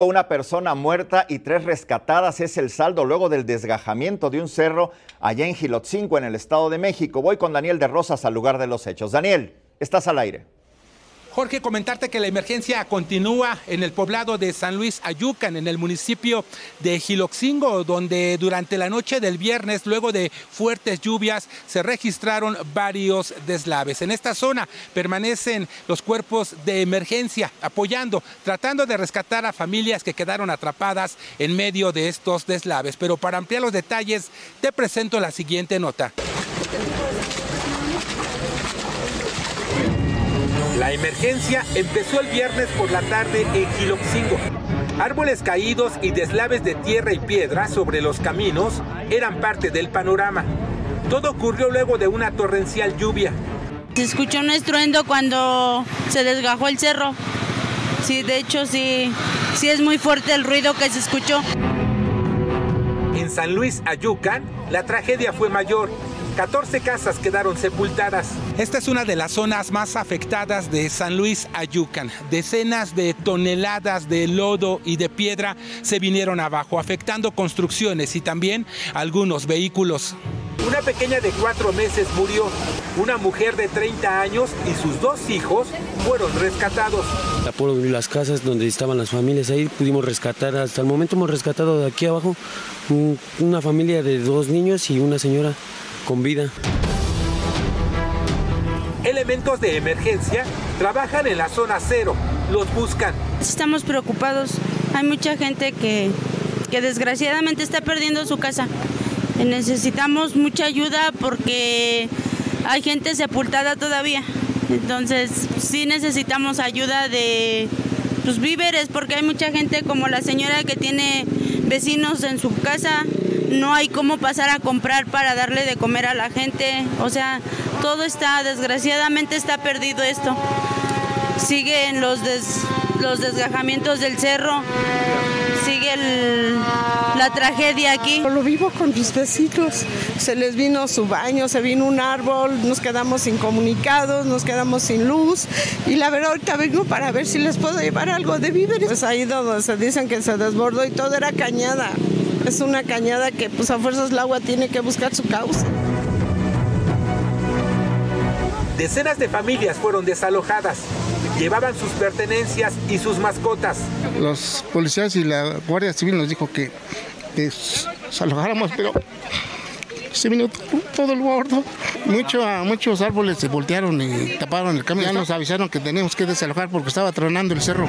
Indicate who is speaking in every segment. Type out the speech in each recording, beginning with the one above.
Speaker 1: Una persona muerta y tres rescatadas es el saldo luego del desgajamiento de un cerro allá en Gilotzingo, en el Estado de México. Voy con Daniel de Rosas al lugar de los hechos. Daniel, estás al aire.
Speaker 2: Jorge, comentarte que la emergencia continúa en el poblado de San Luis Ayucan, en el municipio de Giloxingo, donde durante la noche del viernes, luego de fuertes lluvias, se registraron varios deslaves. En esta zona permanecen los cuerpos de emergencia apoyando, tratando de rescatar a familias que quedaron atrapadas en medio de estos deslaves. Pero para ampliar los detalles, te presento la siguiente nota. La emergencia empezó el viernes por la tarde en Giloxingo. Árboles caídos y deslaves de tierra y piedra sobre los caminos eran parte del panorama. Todo ocurrió luego de una torrencial lluvia.
Speaker 3: Se escuchó un estruendo cuando se desgajó el cerro. Sí, de hecho sí, sí es muy fuerte el ruido que se escuchó.
Speaker 2: En San Luis, Ayucan, la tragedia fue mayor 14 casas quedaron sepultadas. Esta es una de las zonas más afectadas de San Luis Ayucan. Decenas de toneladas de lodo y de piedra se vinieron abajo, afectando construcciones y también algunos vehículos. Una pequeña de cuatro meses murió. Una mujer de 30 años y sus dos hijos fueron rescatados.
Speaker 4: Por las casas donde estaban las familias, ahí pudimos rescatar. Hasta el momento hemos rescatado de aquí abajo una familia de dos niños y una señora con vida.
Speaker 2: Elementos de emergencia trabajan en la zona cero, los buscan.
Speaker 3: Estamos preocupados. Hay mucha gente que, que desgraciadamente está perdiendo su casa. Necesitamos mucha ayuda porque hay gente sepultada todavía. Entonces sí necesitamos ayuda de los víveres porque hay mucha gente como la señora que tiene vecinos en su casa no hay cómo pasar a comprar para darle de comer a la gente. O sea, todo está, desgraciadamente está perdido esto. Siguen los, los desgajamientos del cerro, sigue la tragedia aquí.
Speaker 5: Lo vivo con mis vecinos, se les vino su baño, se vino un árbol, nos quedamos incomunicados, nos quedamos sin luz y la verdad ahorita vengo para ver si les puedo llevar algo de víveres. Pues ahí donde se dicen que se desbordó y todo era cañada es una cañada que pues a fuerzas el agua tiene que buscar su causa.
Speaker 2: Decenas de familias fueron desalojadas. Llevaban sus pertenencias y sus mascotas.
Speaker 6: Los policías y la Guardia Civil nos dijo que desalojáramos, pero se vino todo el gordo. Mucho, muchos árboles se voltearon y taparon el camino. Ya nos avisaron que teníamos que desalojar porque estaba tronando el cerro.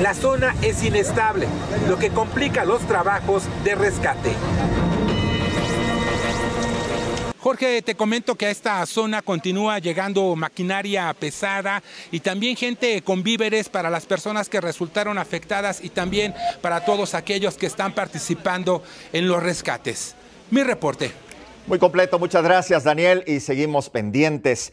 Speaker 2: La zona es inestable, lo que complica los trabajos de rescate. Jorge, te comento que a esta zona continúa llegando maquinaria pesada y también gente con víveres para las personas que resultaron afectadas y también para todos aquellos que están participando en los rescates. Mi reporte.
Speaker 1: Muy completo, muchas gracias Daniel y seguimos pendientes.